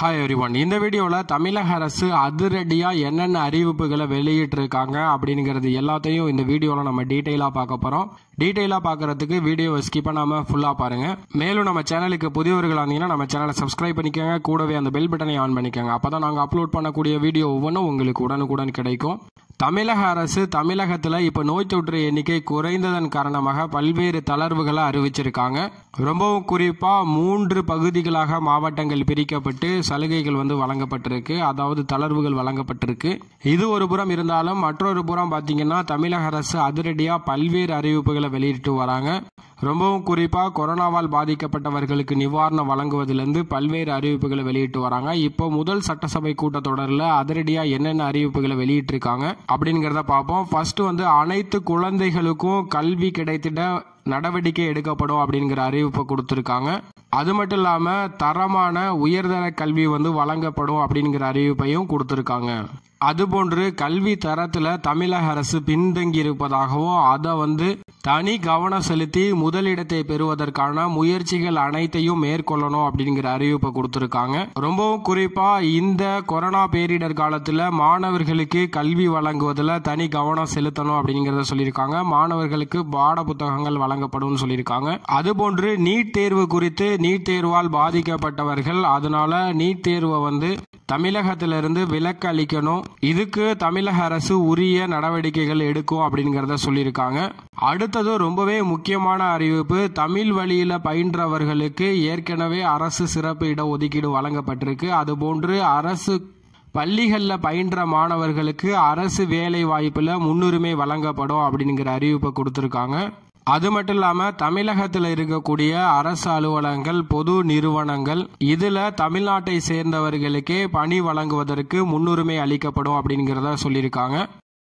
Hi everyone இந்த வீடியோவில் தமிழக அரசு அதிரடியாக என்னென்ன அறிவிப்புகளை வெளியிட்டிருக்காங்க அப்படிங்கிறது எல்லாத்தையும் இந்த வீடியோவில் நம்ம டீட்டெயிலாக பார்க்க போகிறோம் டீட்டெயிலாக பார்க்கறதுக்கு வீடியோவை ஸ்கிப் பண்ணாமல் ஃபுல்லாக பாருங்கள் மேலும் நம்ம சேனலுக்கு புதியவர்களாக இருந்தீங்கன்னா நம்ம சேனலை சப்ஸ்கிரைப் பண்ணிக்கோங்க. கூடவே அந்த பெல் பட்டனை ஆன் பண்ணிக்கோங்க. அப்போ தான் நாங்கள் அப்லோட் பண்ணக்கூடிய வீடியோ ஒவ்வொன்றும் உங்களுக்கு உடனுக்குடன் கிடைக்கும். தமிழக அரசு தமிழகத்தில் இப்போ நோய் தொற்று எண்ணிக்கை குறைந்ததன் காரணமாக பல்வேறு தளர்வுகளை அறிவிச்சிருக்காங்க. ரொம்பவும் குறிப்பாக மூன்று பகுதிகளாக மாவட்டங்கள் பிரிக்கப்பட்டு சலுகைகள் வந்து வழங்கப்பட்டிருக்கு. அதாவது தளர்வுகள் வழங்கப்பட்டிருக்கு. இது ஒரு புறம் இருந்தாலும் மற்றொரு புறம் பார்த்தீங்கன்னா தமிழக அரசு அதிரடியாக பல்வேறு அறிவிப்புகளை வெளியிட்டு வராங்க. ரொம்பவும் குறிப்பாக கொரோனாவால் பாதிக்கப்பட்டவர்களுக்கு நிவாரணம் வழங்குவதிலிருந்து பல்வேறு அறிவிப்புகளை வெளியிட்டு வராங்க. இப்போ முதல் சட்டசபை கூட்டத்தொடரில் அதிரடியாக என்னென்ன அறிவிப்புகளை வெளியிட்டிருக்காங்க அப்படிங்கிறத பார்ப்போம். ஃபர்ஸ்ட் வந்து அனைத்து குழந்தைகளுக்கும் கல்வி கிடைத்திட நடவடிக்கை எடுக்கப்படும் அப்படிங்கிற அறிவிப்பை கொடுத்துருக்காங்க. அது மட்டும் இல்லாமல் தரமான உயர்தர கல்வி வந்து வழங்கப்படும் அப்படிங்கிற அறிவிப்பையும் கொடுத்துருக்காங்க. அதுபோன்று கல்வி தரத்தில் தமிழக அரசு பின்தங்கி இருப்பதாகவும் அதை வந்து தனி கவனம் செலுத்தி முதலிடத்தை பெறுவதற்கான முயற்சிகள் அனைத்தையும் மேற்கொள்ளணும் அப்படிங்கிற அறிவிப்பை கொடுத்துருக்காங்க. ரொம்பவும் குறிப்பாக இந்த கொரோனா பேரிடர் காலத்தில் மாணவர்களுக்கு கல்வி வழங்குவதில் தனி கவனம் செலுத்தணும் அப்படிங்கிறத சொல்லியிருக்காங்க. மாணவர்களுக்கு பாட புத்தகங்கள் வழங்கப்படும் சொல்லியிருக்காங்க. அதுபோன்று நீட் தேர்வு குறித்து நீட் தேர்வால் பாதிக்கப்பட்டவர்கள் அதனால நீட் தேர்வை வந்து தமிழகத்திலிருந்து விலக்கு அளிக்கணும். இதுக்கு தமிழக அரசு உரிய நடவடிக்கைகள் எடுக்கும் அப்படிங்கிறத சொல்லியிருக்காங்க. அடுத்தது ரொம்பவே முக்கியமான அறிவிப்பு தமிழ் வழியில பயின்றவர்களுக்கு ஏற்கனவே அரசு சிறப்பு இட ஒதுக்கீடு வழங்கப்பட்டிருக்கு. அதுபோன்று அரசு பள்ளிகளில் பயின்ற மாணவர்களுக்கு அரசு வேலை வாய்ப்பில் முன்னுரிமை வழங்கப்படும் அப்படிங்கிற அறிவிப்பை கொடுத்துருக்காங்க. அது மட்டும் இல்லாமல் தமிழகத்தில் இருக்கக்கூடிய அரசு அலுவலகங்கள் பொது நிறுவனங்கள் இதில் தமிழ்நாட்டை சேர்ந்தவர்களுக்கே பணி வழங்குவதற்கு முன்னுரிமை அளிக்கப்படும் அப்படிங்கிறத சொல்லியிருக்காங்க.